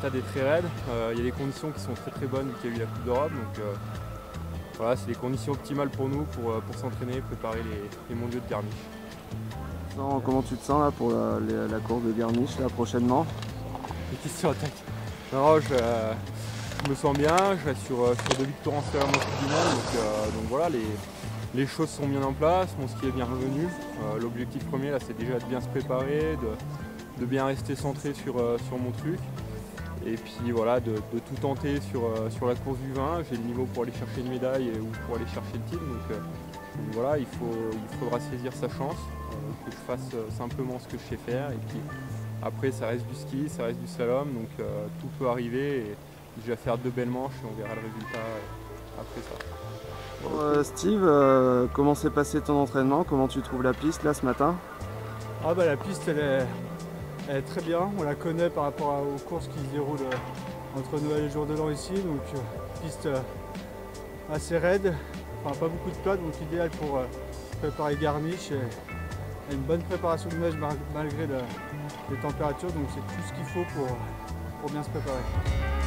ça des très raides. Euh, il y a des conditions qui sont très très bonnes vu qu'il y a eu la Coupe d'Europe. Donc euh, voilà, c'est des conditions optimales pour nous pour, euh, pour s'entraîner, préparer les, les mondiaux de Garmisch. Non, comment tu te sens là pour la, la- la course de Garmisch là prochainement? Les questions attaques. Non, je, euh, je me sens bien, je reste sur, sur deux victoires en au Coupe du Monde. Donc, euh, donc voilà, les, les choses sont bien en place, mon ski est bien revenu. Euh, L'objectif premier là, c'est déjà de bien se préparer, de, de bien rester centré sur, euh, sur mon truc. Et puis voilà, de, de tout tenter sur, euh, sur la course du vin. J'ai le niveau pour aller chercher une médaille ou pour aller chercher le titre. Donc, euh, donc voilà, il, faut, il faudra saisir sa chance, euh, que je fasse euh, simplement ce que je sais faire. Et puis après, ça reste du ski, ça reste du slalom, donc euh, tout peut arriver. Et je vais faire deux belles manches et on verra le résultat euh, après ça. Bon, euh, Steve, euh, comment s'est passé ton entraînement? Comment tu trouves la piste là ce matin? Ah bah la piste elle est, elle est très bien, on la connaît par rapport aux courses qui se déroulent euh, entre Noël et Jour de l'An ici, donc euh, piste euh, assez raide, enfin pas beaucoup de plats, donc idéal pour préparer Garmisch et, une bonne préparation de neige malgré le- les températures, donc c'est tout ce qu'il faut pour, pour bien se préparer.